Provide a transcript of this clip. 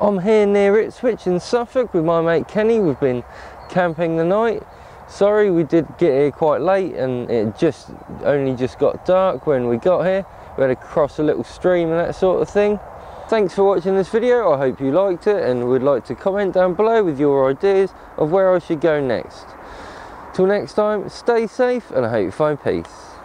I'm here near Ipswich in Suffolk with my mate Kenny. We've been camping the night. Sorry we did get here quite late and it just only just got dark when we got here. We had to cross a little stream and that sort of thing. Thanks for watching this video. I hope you liked it and would like to comment down below with your ideas of where I should go next. Till next time, stay safe and I hope you find peace.